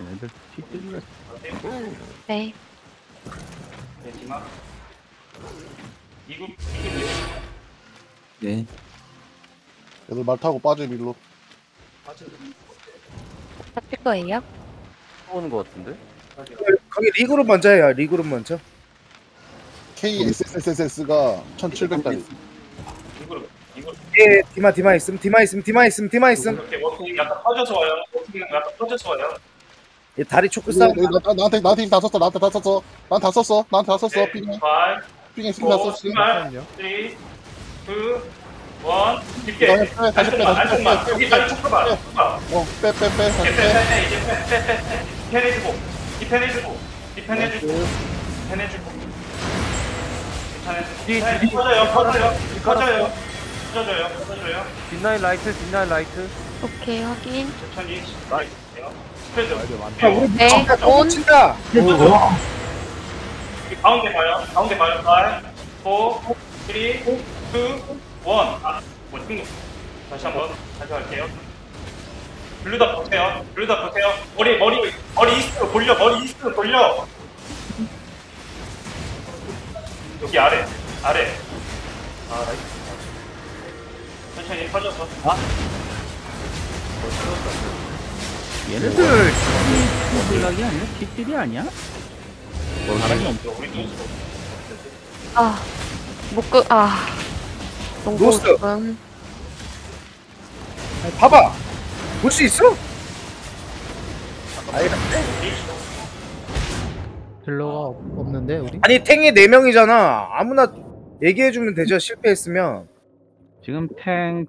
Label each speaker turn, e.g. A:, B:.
A: 얘네들 튀기를
B: 네.
C: 네,
D: 네.
E: 얘들 말 타고 빠짐 일로
B: 잡힐 거예요?
A: 오는 것 같은데?
F: 거기 리그룹 먼저 해요. 리그룹 먼저.
E: KSSSS가 1700달이
C: 이국, 이국.
F: 예, 디마 디마 있음. 디마 있음. 디마 있음. 디마 있음.
C: 이렇게 워킹 약간 퍼져서 와요. 워킹 약간 퍼져서 와요.
F: 예, 다리 초크
E: 나,
F: 싸움.
E: 나, 나한테 나한테 힘다 썼어 나한테 다 썼어 난 다 썼어 나한테 다 썼어
C: 5,
E: 삥에 힘다
C: 4,
E: 썼어
C: 3, 2, 1. 깊게.
E: 다시 빼, 다시 빼,
C: 여기
E: 빼,
C: 빨리 초크봐.
E: 빼.
C: 초크 봐.
E: 어빼 빼빼 다시 빼
C: 빼, 빼, 이제 빼, 빼, 빼, 빼. 디펜해주고, 디펜해주고, 디펜해주고, 디펜해주고. 디펜해주고. 퍼져요, 퍼져요, 퍼져요. 퍼져요, 퍼져요.
A: 뒷라인 라이트 뒷라인 라이트
B: 오케이, 확인.
C: 천천히. 스프레드.
F: 아, 우리
B: 네,
F: 미친다. 또
B: 온.
C: 여기 가운데 봐요. 가운데 봐요. 5, 4, 3, 2, 1. 아, 뭐 뜬. 다시 한번 다시 할게요. 블루다 보세요. 블루다 보세요. 머리 머리 머리 이스트로 돌려. 머리 이스트로 돌려. 여기 아래 아래. 아 나이스. 천천히 퍼져서.
A: 얘네들 튀기락이 아니야? 튀길이 아니야?
C: 사람이 없어. 우리도
B: 아, 못 끄, 아. 농구
F: 노스.
B: 조금.
F: 아니, 봐봐. 볼 수 있어?
G: 딜러가 없는데 우리?
F: 아니 탱이 4 명이잖아. 아무나 얘기해 주면 되죠. 실패했으면.
A: 지금 탱